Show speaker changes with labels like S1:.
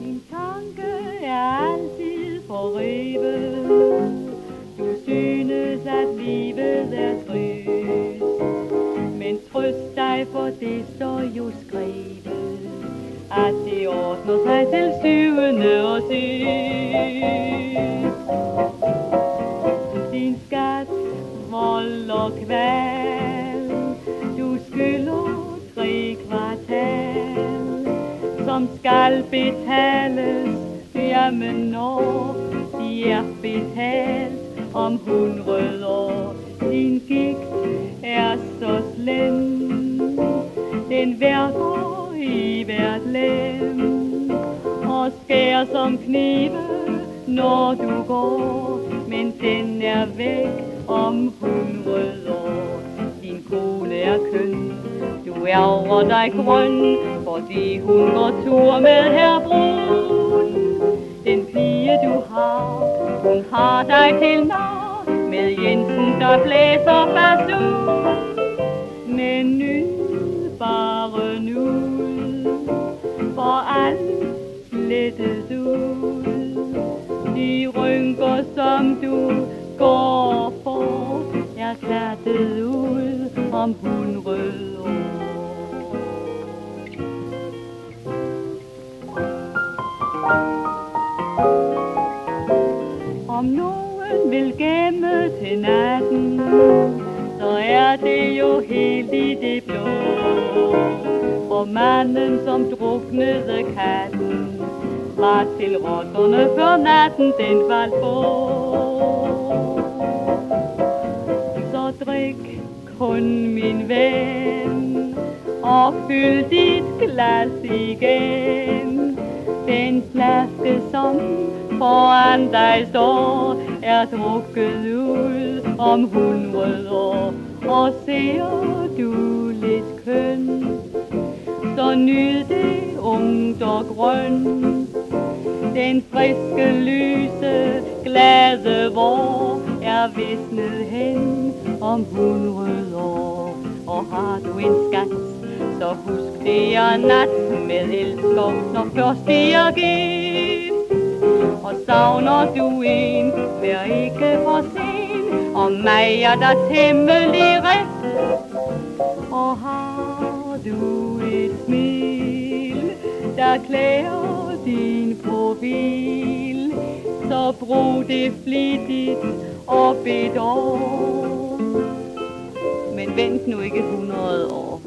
S1: Din tanke er altid på rive Du synes, at livet er trist. Men trøst dig, for det står jo skrevet At det ordner sig til syvende og sidst. Din skat vold og Som skal betales. Jamen når de er betalt om hundrede år Din gigt er så slem. Den værker i hvert lem Og skærer som knive når du går. Men den er væk om hundrede år din er køn. Du ærger dig grøn Fordi hun går tur med her brun. Den pige du har Hun har dig til nar Med Jensen der blæser basun Men nyd bare nu For alt slettet ud. De rynker som du går for Er klattet ud om bunrød år Om nogen vil gemme til natten Så er det jo helt i det blå. For manden som druknede katten Var til rotterne før natten den faldt på. Kun min ven. Og fyld dit glas igen. Den flaske som foran dig står Er drukket ud om hundrede år. Og ser du lidt køn Så nyd det ungt og grønt Den friske lyse glade vor er visnet hen om hundrede år Og har du en skat så husk det er nat med elskov, når først det er gift. Og savner du en, vær ikke for sen, og mig er deres hemmelige rift. Og har du et smil, der klæder din profil, så brug det flittigt og bedt om. Men vent nu ikke 100 år,